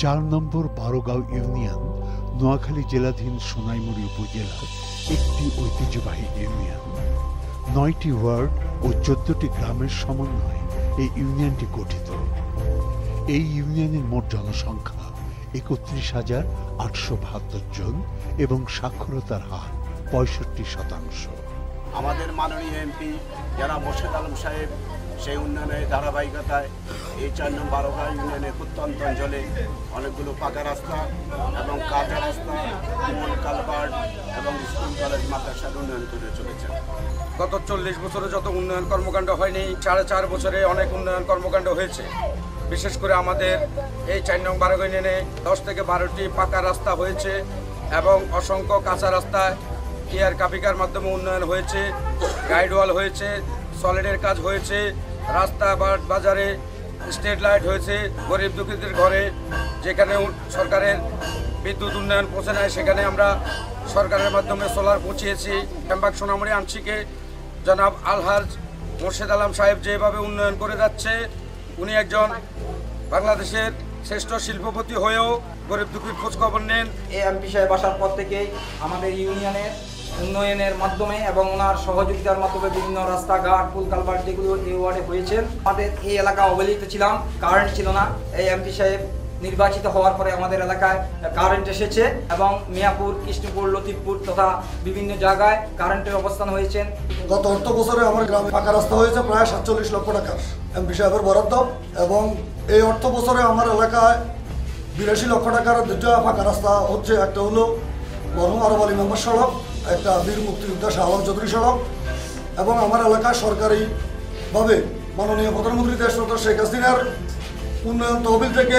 চার নম্বর বারোগাঁও ইউনিয়ন, নোয়াখালী জেলাধীন সোনাইমুড়ি উপজেলার একটি ঐতিহ্যবাহী ইউনিয়ন। নয়টি ওয়ার্ড ও চোদ্দটি গ্রামের সমন্বয়ে এই ইউনিয়নটি গঠিত। এই ইউনিয়নের মোট জনসংখ্যা একত্রিশ হাজার আটশো বাহাত্তর জন এবং সাক্ষরতার হার পঁয়ষট্টি শতাংশ। আমাদের মাননীয় এমপি যারা মোর্শেদ আলম সাহেব সেই উন্নয়নের ধারাবাহিকতায় এই চার নম্বর ইউনিয়নের প্রত্যন্ত অঞ্চলে অনেকগুলো পাকা রাস্তা এবং কাঁচা রাস্তা মূল কালভার্ট এবং স্কুল, কলেজ মাদ্রাসার উন্নয়ন করে চলেছে। গত চল্লিশ বছরে যত উন্নয়ন কর্মকাণ্ড হয়নি, সাড়ে চার বছরে অনেক উন্নয়ন কর্মকাণ্ড হয়েছে। বিশেষ করে আমাদের এই চার নং বারো ইউনিয়নে দশ থেকে বারোটি পাকা রাস্তা হয়েছে এবং অসংখ্য কাঁচা রাস্তায় ইয়ার কাপিকার মাধ্যমে উন্নয়ন হয়েছে, গাইডওয়াল হয়েছে, সলিডের কাজ হয়েছে রাস্তা বা বাজারে স্ট্রিট লাইট হয়েছে, গরিব দুঃখীদের ঘরে, যেখানে সরকারের বিদ্যুৎ উন্নয়ন পৌঁছে নেয় সেখানে আমরা সরকারের মাধ্যমে সোলার পৌঁছিয়েছি। ক্যাম্বাক সোনামুড়ি আনছিকে জনাব আলহাজ মোর্শেদ আলম সাহেব যেভাবে উন্নয়ন করে যাচ্ছে, উনি একজন বাংলাদেশের শ্রেষ্ঠ শিল্পপতি হয়েও গরিব দুঃখীর খোঁজখবর নেন। এ এমপি সাহেব আসার পর থেকেই আমাদের ইউনিয়নের উন্নয়নের মাধ্যমে এবং ওনার সহযোগিতার মাধ্যমে বিভিন্ন রাস্তাঘাট, পুল কালভার্ট যেগুলো এই ওয়ার্ডে হয়েছে। আমাদের এই এলাকা অবহেলিত ছিলাম, কারেন্ট ছিল না। এই এমপি সাহেব নির্বাচিত হওয়ার পরে আমাদের এলাকায় কারেন্ট এসেছে এবং মিয়াপুর, কৃষ্ণপুর, লতিফপুর তথা বিভিন্ন জায়গায় কারেন্টের অবস্থান হয়েছেন গত অর্থ বছরে আমার গ্রামে পাকা রাস্তা হয়েছে, প্রায় সাতচল্লিশ লক্ষ টাকা এমপি সাহেবের বরাদ্দ এবং এই অর্থ বছরে আমার এলাকায় বিরাশি লক্ষ টাকার দুটো ফাঁকা রাস্তা হচ্ছে। একটা হলো মরহুম আরব আলী মেম্বার সড়ক একটা বীর মুক্তিযোদ্ধা শাহম চৌধুরী সড়ক এবং আমার এলাকা সরকারিভাবে মাননীয় প্রধানমন্ত্রী দেশ শেখ হাসিনার উন্নয়ন তহবিল থেকে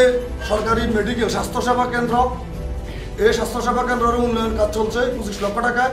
সরকারি মেডিকেল স্বাস্থ্যসেবা কেন্দ্র। এই স্বাস্থ্যসেবা কেন্দ্রের উন্নয়ন কাজ চলছে পঁচিশ লক্ষ টাকায়।